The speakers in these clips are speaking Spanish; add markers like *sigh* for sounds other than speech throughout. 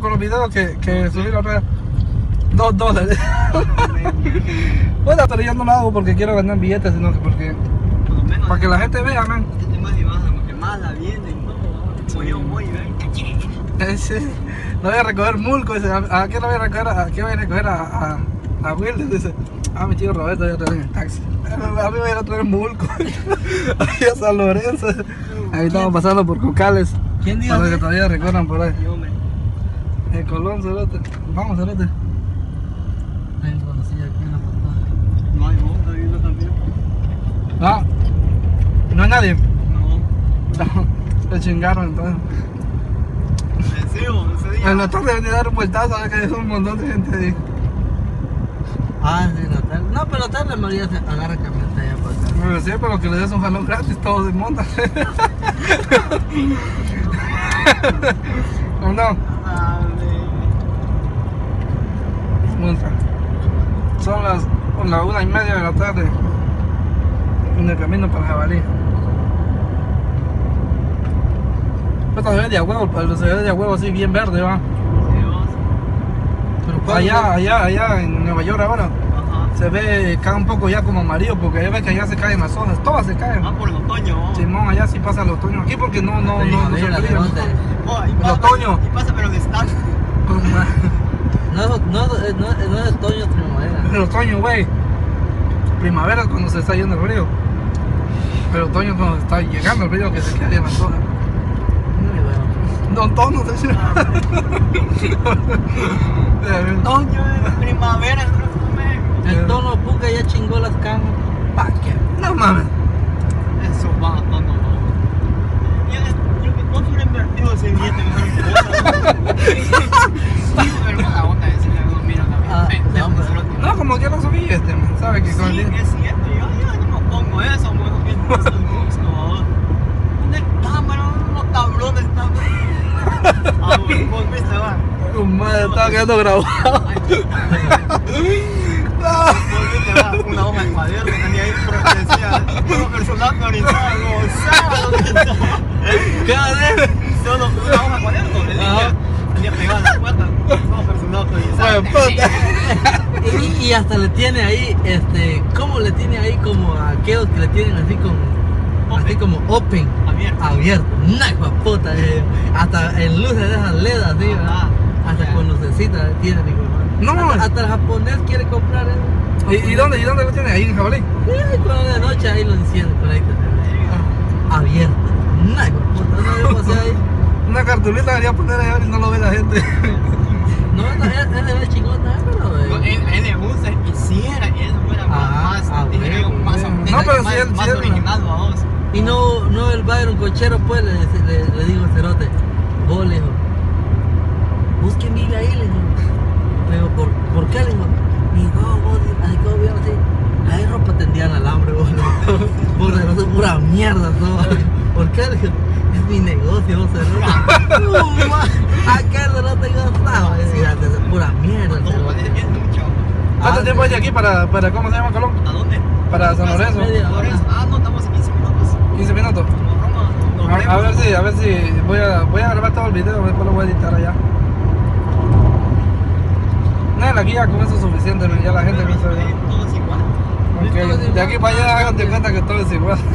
con los videos que, que subí la otra vez. Dos dólares. *laughs* bueno, pero yo no lo hago porque quiero ganar billetes, sino que porque. Por lo menos. Para que la gente vea, man. Más y más, porque más la vienen, ¿no? Como yo voy, ven. Eh, *laughs* sí. No voy a recoger mulco. Dice, ¿a, qué lo voy a recoger? ¿A qué voy a recoger? A, a, a Wilder. Dice, ah, mi tío Roberto, yo te en el taxi. *laughs* A mí me voy a ir a traer mulco. Ahí a San Lorenzo. Ahí estamos pasando por Cocales. ¿Quién dijo? Para que todavía recorran por ahí. Yo me. En Colón, Cerote. Vamos, Cerote. Ven, conocí aquí en la pantalla. No hay monta viendo también. Ah, no hay nadie. No. *laughs* Se chingaron entonces. En serio, ese día. En la tarde venía a dar un vueltazo, a ver que hay un montón de gente ahí. Ah, sí, la tarde. No, pero la tarde María se agarra camioneta allá para acá. Pero sí, pero que le des un jalón gratis, todos se montan. ¿O no? Monta. Son las la una y media de la tarde. En el camino para Jabalí. Esta se ve de huevo, pero se ve de huevo así bien verde, va. Pero ¿cuál Allá, allá, allá en Nueva York ahora. Se ve, cae un poco ya como amarillo, porque ya ves que allá se caen las hojas, todas se caen. Ah, por el otoño, vos. Simón, allá sí pasa el otoño. Aquí porque no, no, no, no se frío. ¿de dónde? Oh, El pasa- otoño. Y pasa, pero estar. *laughs* No, es- no, es- no, es- no es otoño, es primavera. El otoño, güey. Primavera es cuando se está yendo el frío. Pero otoño es cuando está llegando el frío que se queda en. Muy bueno. No, tono, se *laughs* Otoño, eh, primavera, el perfume. El tono puca ya chingó las camas. Pa' qué. No mames. Eso va, no, no, no. Yo, que hubiera invertido ese billete *laughs* No, que no subí este, man. ¿Sabes que con Sí, el es cierto, yo ya no me pongo eso, bueno, que no es el gusto, ¿no? Una cámara, unos tablones, tablones. *laughs* Ah, bueno, vos viste, va. Tu madre estaba quedando grabado. Vos *laughs* viste, va, una hoja de cuaderno, tenía ahí, decía, nuevo personaje orientado, sábado, Cada vez. Solo *laughs* una hoja de cuaderno, le dije, tenía pegada la puerta, nuevo personaje Bueno, puta. Y, y hasta le tiene ahí, este, ¿cómo le tiene ahí como a aquellos que le tienen así como, así como open, Abierto. abierto? Una puta, eh, hasta en luces de esas LED así, ¿verdad? Ah, Hasta con lucecitas tiene, de madre. No. Hasta, hasta el japonés quiere comprar eso. ¿Y, y dónde, ¿Y dónde lo tiene? Ahí en Jabalí. Sí, cuando de noche ahí lo enciende, conéctate. Abierto. Una puta, no *laughs* yo pasé ahí. Una cartulita debería poner ahí y no lo ve la gente. *laughs* No, no, es, es de ver chingón, ¿no? pero. No, eh, él, él le gusta, quisiera que eso fuera Ah, más, ah, dijera, bueno, más No, pero más, original, vamos. Y no, no el Byron cochero, pues, le, le, le digo a Cerote, vos le digo, ¿vos quién vive ahí? Le digo, le digo ¿por, ¿por qué? Le digo, y vos, vos, así como bien así, ahí ropa tendían alambre, vos, le digo, *laughs* vos, Cerote, pura mierda, ¿no? *laughs* ¿Por qué? Le digo, es mi negocio, vos, Cerote. No, ma, aquel Cerote gastaba, decía, es pura mierda, No, Cerote. es, es. ¿Cuánto Ah, tiempo hay de aquí para, para, ¿cómo se llama Colón? ¿A dónde? Para San Lorenzo. Ah, no, estamos a 15 minutos. 15 minutos. A, ver si, a ver si voy a, voy a grabar todo el video, después lo voy a editar allá. No, la guía con eso es suficiente, ya la gente. Eh, Todo es igual. Ok, de aquí para allá hagan de cuenta que todo es igual. *laughs*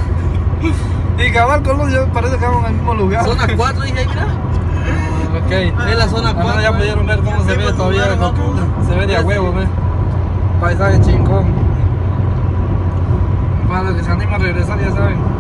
Y cabal Colón ya parece que vamos en el mismo lugar. Zona 4, dije ahí, mira. Ok. Es la zona Ah, 4. ya pudieron ver cómo se ve todavía. Se ve de a huevo, ve. Paisaje chingón. Para los que se animan a regresar, ya saben.